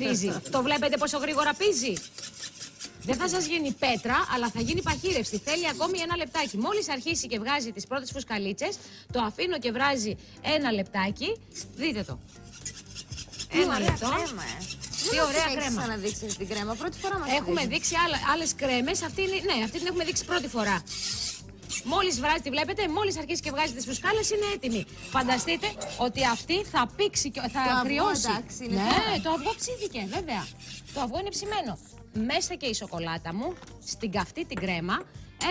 Ρύζι. Το βλέπετε πόσο γρήγορα πίζει; Δεν θα σας γίνει πέτρα, αλλά θα γίνει παχύρευση. Θέλει ακόμη ένα λεπτάκι. Μόλις αρχίσει και βγάζει τις πρώτες φουσκαλίτσες, το αφήνω και βράζει ένα λεπτάκι. Δείτε το. Ένα λεπτό. Κρέμα, ε. Τι Δεν ωραία μας την έχεις κρέμα. ξαναδείξει την κρέμα. Πρώτη φορά μας Έχουμε δείχνεις. δείξει άλλες κρέμες. Αυτή, είναι- ναι, αυτή την έχουμε δείξει πρώτη φορά. Μόλις βράζει, τη βλέπετε, μόλις αρχίσει και βγάζει τις φουσκάλε, είναι έτοιμη. Φανταστείτε ότι αυτή θα πήξει και θα αυγό, κρυώσει. εντάξει, είναι ναι, τώρα. το αυγό ψήθηκε, βέβαια. Το αυγό είναι ψημένο. Μέσα και η σοκολάτα μου, στην καυτή την κρέμα,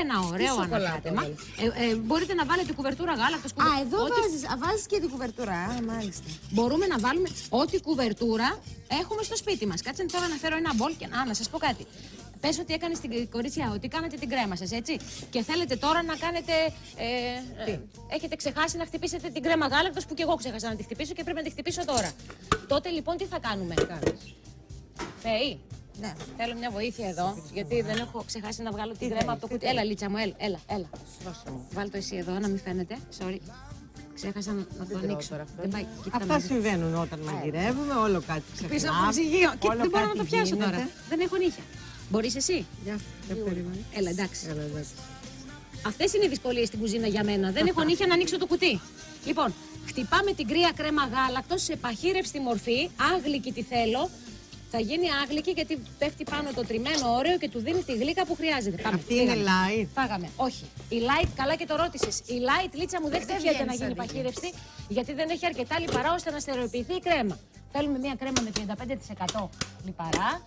ένα ωραίο σοκολάτα ανακάτεμα. βάλεις; Ε, ε, μπορείτε να βάλετε κουβερτούρα γάλακτος, Α, κουβε- εδώ ό,τι βάζεις, α, βάζεις και την κουβερτούρα. Α, μάλιστα. μπορούμε να βάλουμε ό,τι κουβερτούρα έχουμε στο σπίτι μας. Κάτσε τώρα να φέρω ένα μπολ και να, να σας πω κάτι. Πες ότι έκανες την κορίτσια, ότι κάνατε την κρέμα σας, έτσι. Και θέλετε τώρα να κάνετε. Ε, ε, έχετε ξεχάσει να χτυπήσετε την κρέμα γάλακτος που και εγώ ξέχασα να τη χτυπήσω και πρέπει να τη χτυπήσω τώρα. Τότε λοιπόν τι θα κάνουμε; Φέη, Ναι. θέλω μια βοήθεια εδώ, γιατί δεν έχω ξεχάσει να βγάλω την κρέμα από το κουτί. Έλα, Λίτσα μου, έλα, έλα. έλα. Βάλ το εσύ εδώ, να μην φαίνεται. Sorry. Ξέχασα να να το ανοίξω. Δεν πάει. Κοίτα να Αυτά δεις. συμβαίνουν όταν μαγειρεύουμε, όλο κάτι Πίσω ξεχνάμε. από το ψυγείο. Και όλο δεν μπορώ να κάτι το πιάσω γίνεται. τώρα. Δεν έχω νύχια. Μπορείς εσύ; Για, για περίμενε. Έλα, εντάξει. Έλα, εντάξει. Αυτές είναι οι δυσκολίες στην κουζίνα για μένα. Δεν έχω νύχια να ανοίξω το κουτί. Λοιπόν, χτυπάμε την κρύα κρέμα γάλακτος σε παχύρευστη μορφή. Άγλικη τη θέλω. Θα γίνει άγλικη γιατί πέφτει πάνω το τριμμένο όρεο και του δίνει τη γλύκα που χρειάζεται. Πάμε. Αυτή είναι φύγαμε. light. Φάγαμε. Όχι. Η light, καλά και το ρώτησες. Η light λίτσα μου δεν χτυπιέται βγαίνει να σαν γίνει δίκη. παχύρευστη γιατί δεν έχει αρκετά λιπαρά ώστε να στερεοποιηθεί η κρέμα. Θέλουμε μια κρέμα με 35% λιπαρά.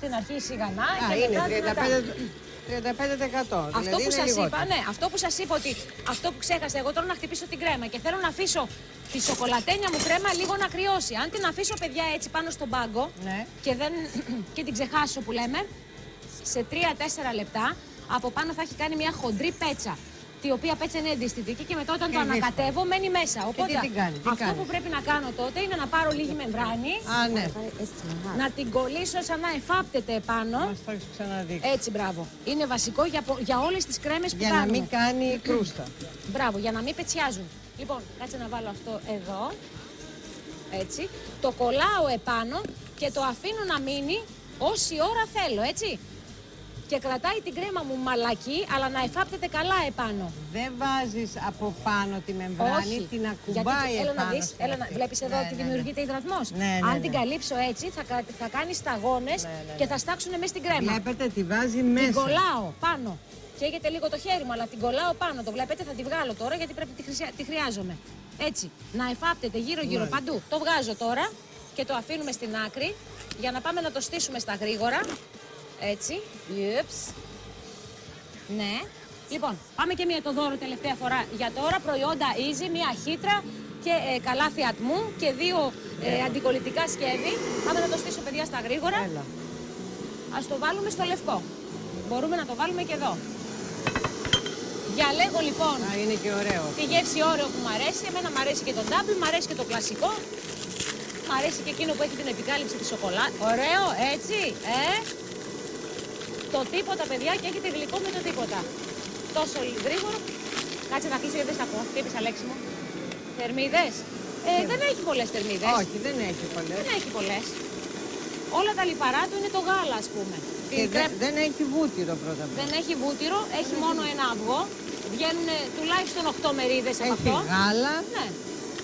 Στην αρχή σιγανά Α, και είναι μετά δυνατά. 35%. 35%. Αυτό δηλαδή που είναι σας λιγότερο. είπα, ναι, αυτό που σας είπα ότι αυτό που ξέχασα εγώ τώρα να χτυπήσω την κρέμα και θέλω να αφήσω τη σοκολατένια μου κρέμα λίγο να κρυώσει. Αν την αφήσω, παιδιά, έτσι πάνω στον πάγκο Ναι. και, δεν, και την ξεχάσω που λέμε, σε 3-4 λεπτά από πάνω θα έχει κάνει μια χοντρή πέτσα. Η οποία πέτσα είναι αντιστοιχική και μετά όταν Και το δύσκολο. ανακατεύω μένει μέσα. Οπότε τι την κάνει, τι αυτό κάνεις; που πρέπει να κάνω τότε είναι να πάρω λίγη μεμβράνη, Α, ναι. Έτσι, μεγάλο. να την κολλήσω σαν να εφάπτεται επάνω. Μας το έχεις ξαναδείξει. Έτσι, μπράβο. Είναι βασικό για, πο- για όλες τις κρέμες που Για να κάνουμε. μην κάνει κρούστα. Μπράβο, για να μην πετσιάζουν. Λοιπόν, κάτσε να βάλω αυτό εδώ. Έτσι. Το κολλάω επάνω και το αφήνω να μείνει όση ώρα θέλω, έτσι. Και κρατάει την κρέμα μου μαλακή, αλλά να εφάπτεται καλά επάνω. Δεν βάζεις από πάνω τη μεμβράνη, Όχι. την Γιατί, ακουμπάει έλα να επάνω δεις, στην έλα να, αυτή. βλέπεις εδώ Ναι, ότι ναι, ναι. δημιουργείται υδραθμός. Ναι, ναι, Αν ναι. την καλύψω έτσι, θα, κα- θα κάνεις σταγόνες Ναι, ναι, και ναι. θα στάξουν μέσα στην κρέμα. Βλέπετε, τη βάζει Την μέσα. κολλάω πάνω. Καίγεται λίγο το χέρι μου, αλλά την κολλάω πάνω. Το βλέπετε, θα τη βγάλω τώρα γιατί πρέπει τη, χρησια- τη χρειάζομαι. Έτσι. Να εφάπτεται γύρω-γύρω Μάλιστα. παντού. Το βγάζω τώρα και το αφήνουμε στην άκρη για να πάμε να το στήσουμε στα γρήγορα. Έτσι. Ιουψ. Ναι. Λοιπόν, πάμε και μία το δώρο τελευταία φορά για τώρα. Προϊόντα easy, μία χύτρα και ε, καλάθι ατμού και δύο ε, αντικολλητικά σκεύη. Πάμε να το στήσω, παιδιά, στα γρήγορα. Έλα. Ας το βάλουμε στο λευκό. Μπορούμε να το βάλουμε και εδώ. Διαλέγω λοιπόν Α, είναι και ωραίο. τη γεύση όρεο που μου αρέσει. Εμένα μου αρέσει και το double, μου αρέσει και το κλασικό. Μου αρέσει και εκείνο που έχει την επικάλυψη της σοκολάτα. Ωραίο, έτσι, ε. Το τίποτα, παιδιά, και έχετε γλυκό με το τίποτα. Τόσο γρήγορο. Κάτσε να κλείσω γιατί δεν σ' ακούω. Τι είπες, Αλέξη μου; Θερμίδες. Ε, δεν έχει πολλές θερμίδες. Όχι, δεν έχει πολλές. Δεν έχει πολλές. Όλα τα λιπαρά του είναι το γάλα, ας πούμε. Και Την δεν, κρέ- δεν έχει βούτυρο πρώτα απ' όλα. δεν έχει βούτυρο, έχει μόνο ένα αυγό. Βγαίνουν τουλάχιστον 8 μερίδες από Έχει αυτό. γάλα Ναι,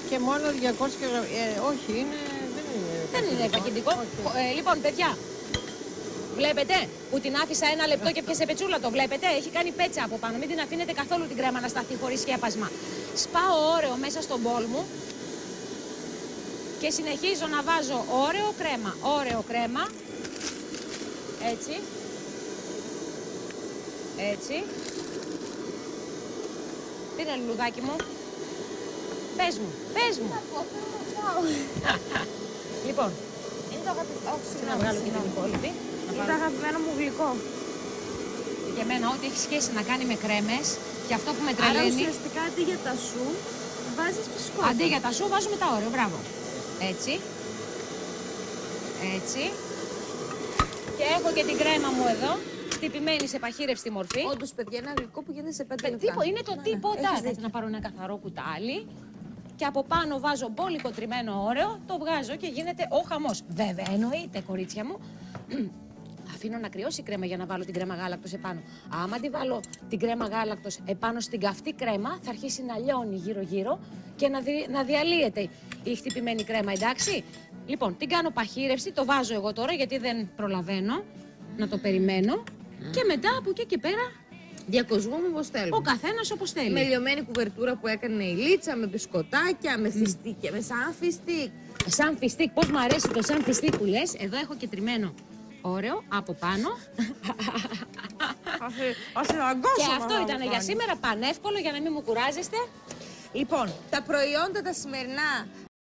και μόνο 200 γραμμ. Ε, όχι, είναι, δεν είναι. δεν είναι κακεντικό. Ε, λοιπόν, παιδιά, βλέπετε που την άφησα ένα λεπτό και πιάσε πετσούλα το βλέπετε; Έχει κάνει πέτσα από πάνω. Μην την αφήνετε καθόλου την κρέμα να σταθεί χωρίς σκέπασμα. Σπάω όρεο μέσα στον μπολ μου και συνεχίζω να βάζω όρεο κρέμα. Όρεο κρέμα. Έτσι. Έτσι. Τι είναι λουλουδάκι μου. Πες μου, πες μου. Λοιπόν, Είναι το αγαπημένο. Όχι, να συγγνώμη, βγάλω και την συγγνώμη. υπόλοιπη. Να Είναι το βάλω αγαπημένο μου γλυκό. για μένα ό,τι έχει σχέση να κάνει με κρέμες και αυτό που με Άρα τρελαίνει. ουσιαστικά αντί για τα σου, βάζεις μπισκότα. Αντί για τα σου βάζουμε τα όρεο, μπράβο. Έτσι. Έτσι. Και έχω και την κρέμα μου εδώ, χτυπημένη σε παχύρευστη μορφή. Όντως, παιδιά, ένα γλυκό που γίνεται σε 5 Ε, λεπτά. τίπο- είναι το Ναι, τίποτα. έχεις Κάτσε δίκιο. να πάρω ένα καθαρό κουτάλι. και από πάνω βάζω μπόλικο τριμμένο όρεο, το βγάζω και γίνεται ο χαμός. Βέβαια, εννοείται, κορίτσια μου. Αφήνω να κρυώσει η κρέμα για να βάλω την κρέμα γάλακτος επάνω. Άμα τη βάλω την κρέμα γάλακτος επάνω στην καυτή κρέμα, θα αρχίσει να λιώνει γύρω-γύρω και να, δι- να διαλύεται η χτυπημένη κρέμα, εντάξει. Λοιπόν, την κάνω παχύρευση, το βάζω εγώ τώρα γιατί δεν προλαβαίνω να το περιμένω. Και μετά από εκεί και πέρα Διακοσμούμε όπως θέλουμε. ο καθένας όπως θέλει. Με λιωμένη κουβερτούρα που έκανε η Λίτσα, με μπισκοτάκια, με φιστίκια, με σαν φιστίκ. Σαν φιστίκ, πώς μου αρέσει το σαν φιστίκ που λες. Εδώ έχω και τριμμένο όρεο από πάνω. και αυτό ήταν για σήμερα πανεύκολο για να μην μου κουράζεστε. Λοιπόν, τα προϊόντα τα σημερινά